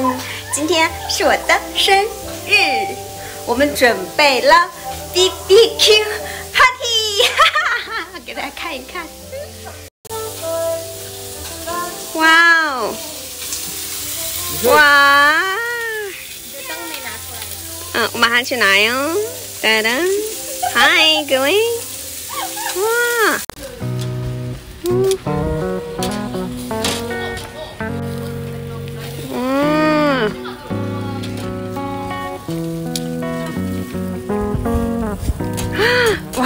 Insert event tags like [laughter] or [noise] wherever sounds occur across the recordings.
嗯，今天是我的生日，我们准备了 BBQ party，[laughs] 给大家看一看。哇哦，哇！嗯，我马上去拿哟。哒哒，嗨，各位，哇，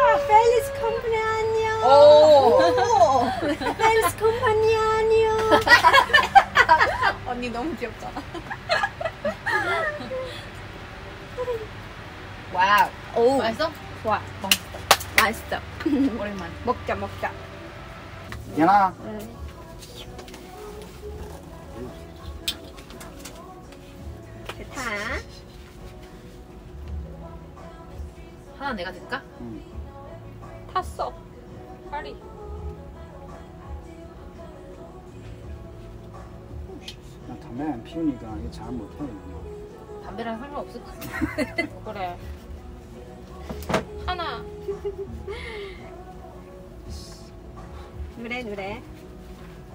아, feliz cumpleaños. 오. feliz cumpleaños. [laughs] 언니 너무 귀엽잖아. 와우. 오, 맛있어? 좋아. 맛있어. 오랜만. 먹자, 먹자. 연아 좋다. 하나 내가 들까? 응. 탔어. 빨리. 나 담배 안 피우니까 이거 잘 못해 담배랑 상관없을 것 같아. [laughs] 그래. 하나. 노래, 노래.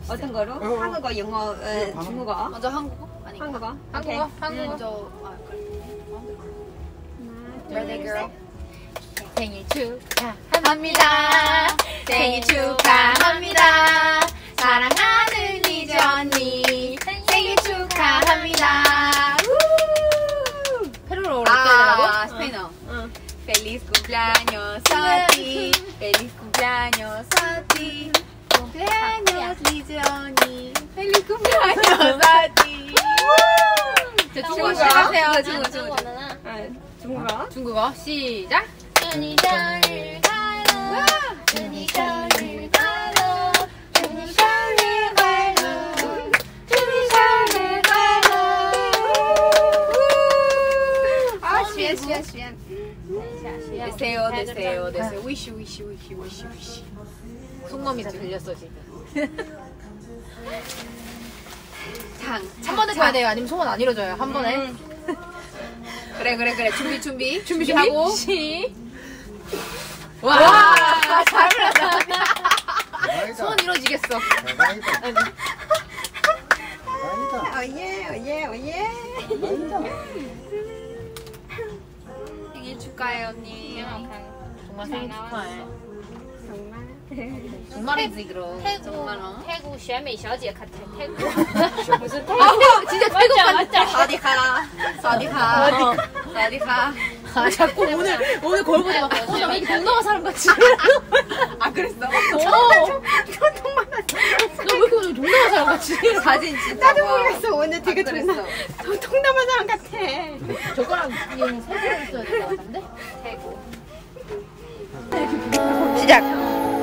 어떤 거로? 어. 한국어, 영어, 어. 중국어? 먼저 한국어? 아니. 한국어. 오케이. 한국어? 한국어. 응. 저, 아, 그래. Birthday 둘, girl. 셋. 생일 축하합니다. 생일 축하합니다. 사랑하는 리즈 언니 생일 축하합니다. 우! 페루로 아, 되라고? 스페인어. 응. Feliz cumpleaños a ti. Feliz cumpleaños a ti. Cumpleaños, Liz 언니. Feliz cumpleaños a ti. 저 중국어 중국어 시작하세요. 아, 중국어, 중국어. 아, 중국어. 중국 눈이 별을 갈로 눈이 별을 갈로 눈이 별을 갈로 눈이 별을 갈로 아 어, 시안 시안 시안 드세요 드세요 드세요 위시 위시 위시 위시 위시 속놈이 들렸어 지금 [laughs] 장. 한 번에 가야 돼요. 아니면 소원 안 이루어져요. 한 번에. 음. 그래 그래 그래. 준비 준비 준비 준비하고. 시. 와, 와 잘한다. 소원 이루어지겠어. 대박이다. 대박이다. oh yeah, oh yeah, oh yeah. 생일 축하해 언니. 정말 생일 축하해. 정말. 정말이지 그럼. 태국, 태국 쉐메이 셔지 같아. 태국. 무슨 [laughs] 태국? 아, 진짜 태국 맞죠? 어디 가? 어디 가? 어디 가? 아, 자꾸 오늘 오늘 거울 보지 마. 어, 나왜 이렇게 동남아 사람 같지? [laughs] 아, 그랬어? 어. 너왜 이렇게 오늘 동남아 사람 같지? 사진 진짜. 나도 모르겠어. 오늘 되게 아, 그랬어. 동남, 동- 동남아 사람 같아. 젓가락 위에는 세 개를 있어야 될것 같은데?泰国。 시작.